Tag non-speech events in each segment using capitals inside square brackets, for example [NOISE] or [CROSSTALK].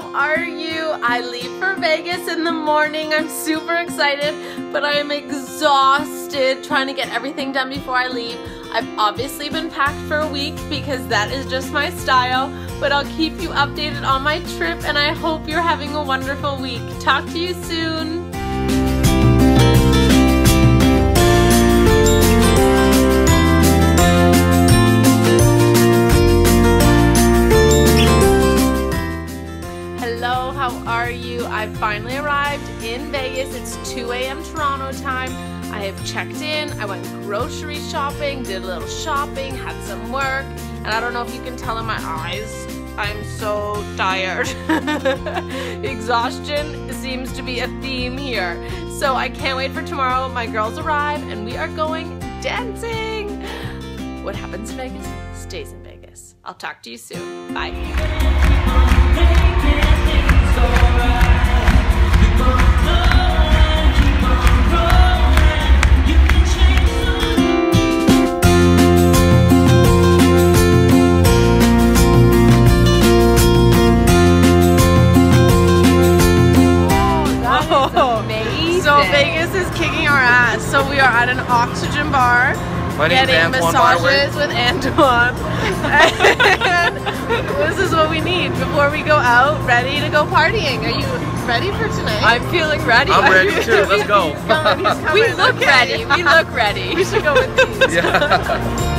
how are you? I leave for Vegas in the morning. I'm super excited, but I am exhausted trying to get everything done before I leave. I've obviously been packed for a week because that is just my style, but I'll keep you updated on my trip and I hope you're having a wonderful week. Talk to you soon. Are you? I've finally arrived in Vegas. It's 2 a.m. Toronto time. I have checked in. I went grocery shopping, did a little shopping, had some work, and I don't know if you can tell in my eyes. I'm so tired. [LAUGHS] Exhaustion seems to be a theme here. So I can't wait for tomorrow. My girls arrive and we are going dancing. What happens in Vegas stays in Vegas. I'll talk to you soon. Bye. Vegas is kicking our ass. So we are at an oxygen bar My getting Antoine, by the massages with Antoine. and [LAUGHS] this is what we need before we go out, ready to go partying. Are you ready for tonight? I'm feeling ready. I'm ready [LAUGHS] too. Let's go. He's coming, he's coming. We look Okay. ready. We look ready. We should go with these. [LAUGHS] yeah.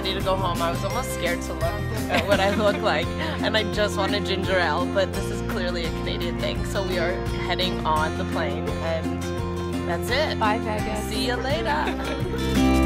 Ready to go home. I was almost scared to look at what I [LAUGHS] look like, and I just wanted ginger ale, but this is clearly a Canadian thing. So we are heading on the plane, and that's it. Bye, Vegas. See you later. [LAUGHS]